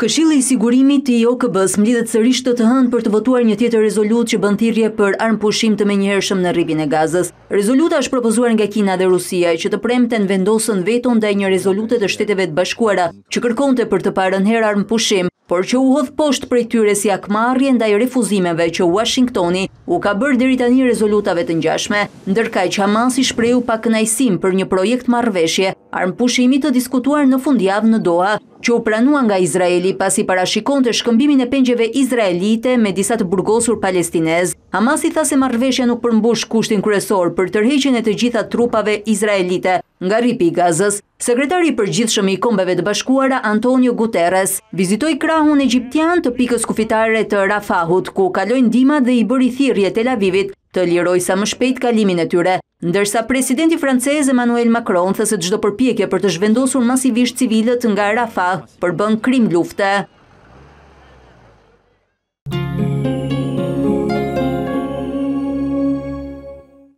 Këshilli i Sigurimit i OKB-së mblidhet sërish këtë të hënë për të votuar një tjetër rezolutë që bën thirrje për armëpushim të menjëhershëm në Rripin e Gazës. Rezoluta është propozuar nga Kina dhe Rusia, që të premten vendosën veto ndaj një rezolute të Shteteve të Bashkuara që kërkonte për të parën herë armëpushim. por që u hodh poshtë prej tyre si hakmarrje ndaj refuzimeve që Uashingtoni u ka bërë deri tani rezolutave të ngjashme, ndërkaq Hamasi shprehu pakënaqësinë për një projektmarrëveshje armëpushimi të diskutuar në fundjavë në Doha, që u pranua nga Izraeli pasi parashikonte shkëmbimin e pengjeve izraelite me disa të burgosur palestinezë. Hamasi tha se marrëveshja nuk përmbush kushtin kryesor për tërheqjen e të gjitha trupave izraelite nga Rripi i Gazës, Sekretari i Përgjithshëm i Kombeve të Bashkuara Antonio Guterres vizitoi krahun egjiptian të pikës kufitare të Rafahut, ku kalojnë ndihmat dhe i bëri thirrje Tel Avivit të lirojë sa më shpejt kalimin e tyre, ndërsa presidenti francez Emmanuel Macron tha se çdo përpjekje për të zhvendosur masivisht civilët nga Rafah përbën krim lufte.